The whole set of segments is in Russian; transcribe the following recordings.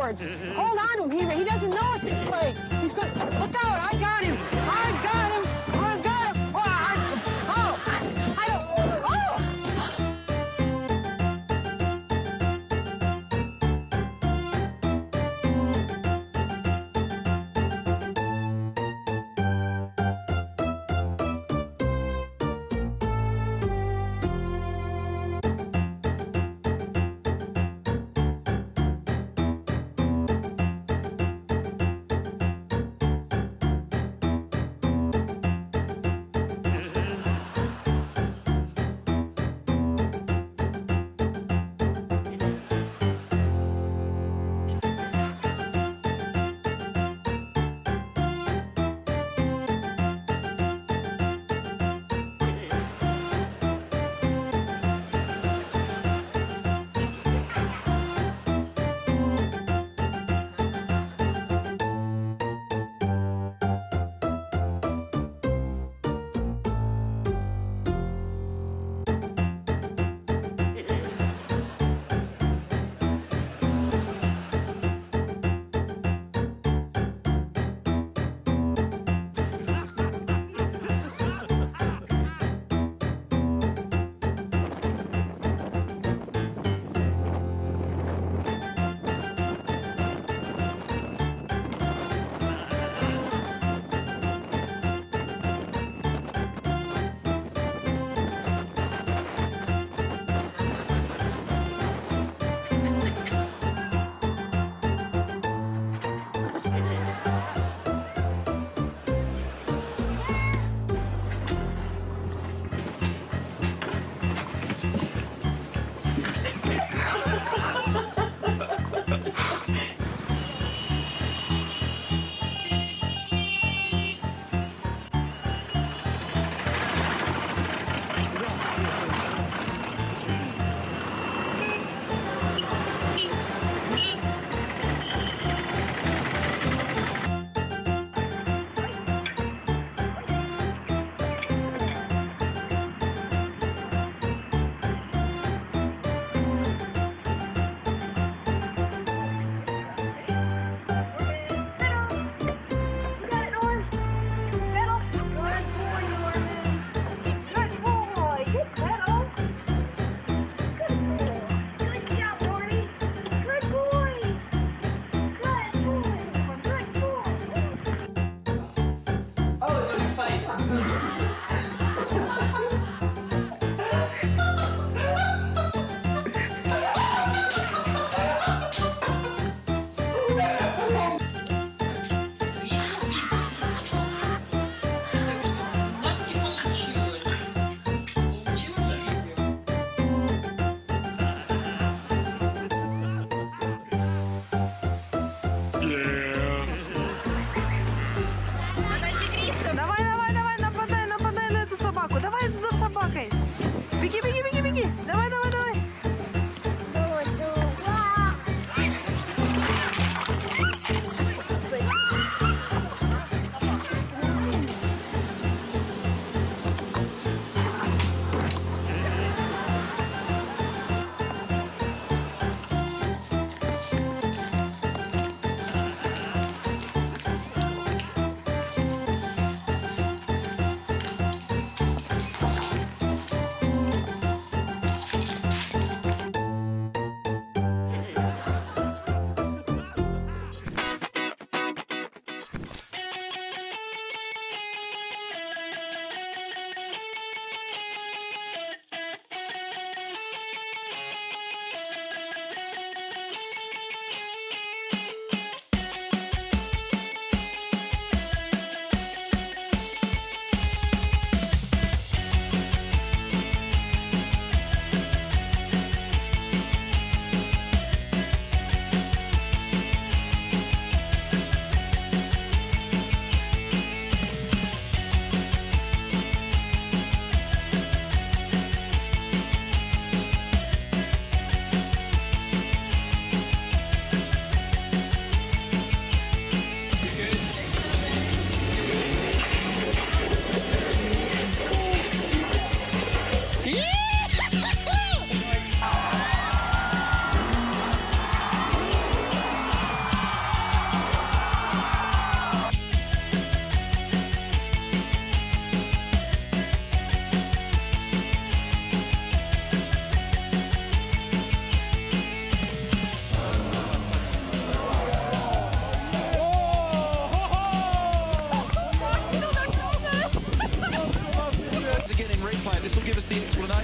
backwards. Hold on to him. He, doesn't know it this way. He's going. Look out! I got him. I got him.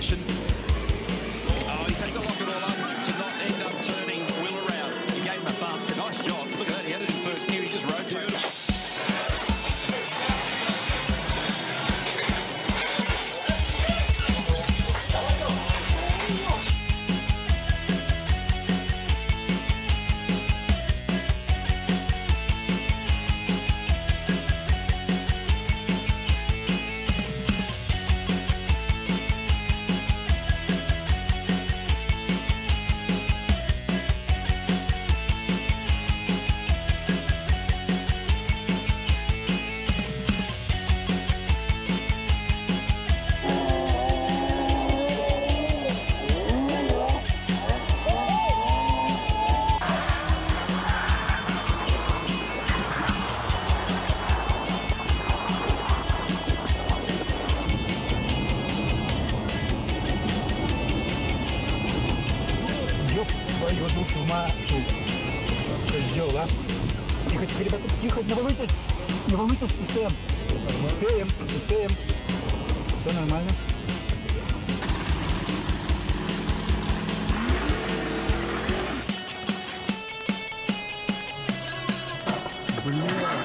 Nation. Ребята, тихо, не волнуйтесь. Не волнуйтесь, успеем. Успеем, успеем. Все нормально. Блин.